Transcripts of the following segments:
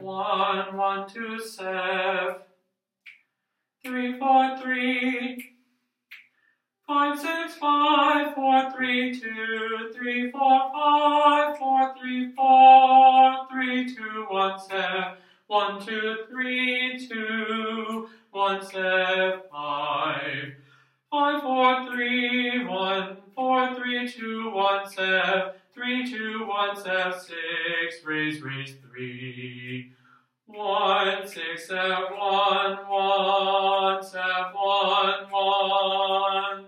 one two seven. Three four three. Five six five four three two three four five four three four three two one seven one two three two one seven five five four three one four three two one seven three two one seven six raise raise three. One six seven one one seven one one.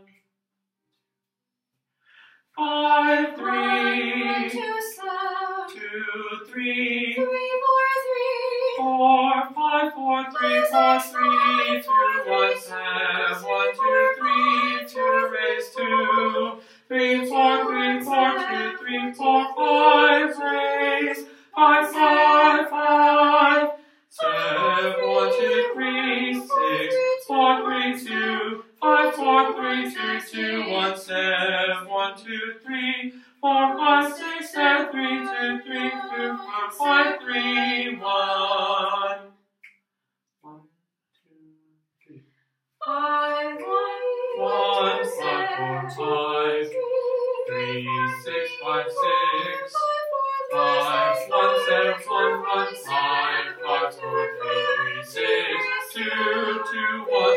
Five three. Two, seven, two three. Three, four, three, four five four three four three three two five four three two two one seven one two three four five six seven three two three two four five three one. One, two, three. five, one, One, two, five, four, seven, five, three, Three, four, six, three, five, five, six. four, Five, three, one, six, seven, five, one, four, one, six, five, seven, five, two, four, three, three, six, two, two, two, three, one,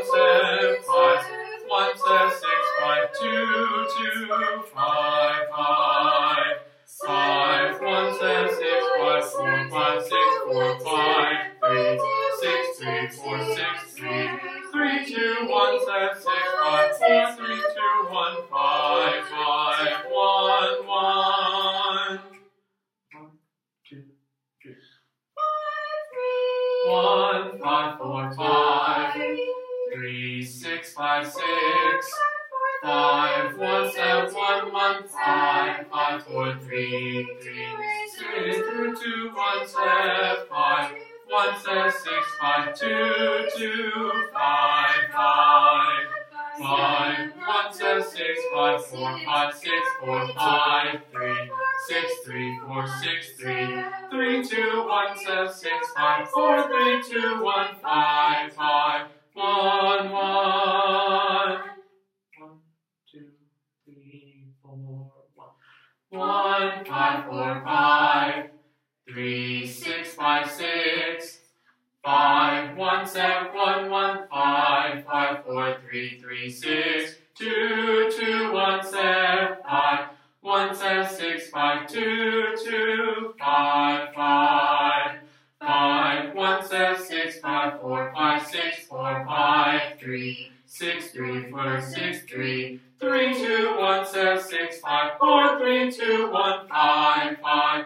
two, two, five, five, five, five, one, seven, six, five, four, five, six, four, five, three, six, three, four, six, three, three, two, one, seven, six, five, four, three, two, one, five, five, one, one. One, two, three. One, five, four, five, three, six, five, six, five, one, seven, one, one, five, five, four, three, three, three, two, two, one, seven, five, one, seven, six, five, two, two, five, five, five, one, seven, six, five, four, five, six, four, five, three, six, three, four, six, three, three, two, one, seven, six, five, four, three, two, one, five, five, one. One, five, four, five, three, six, five, six, five, one, seven, one, one, five, five, four, three, three, six, two, two, one, seven, five, one, seven, six, five, two, two, five, five, five, one, seven, six, five, four, five, six, four, five, three, six, three, four, six, three, three, two, one, seven, six, five, four, three, two, one, five, five.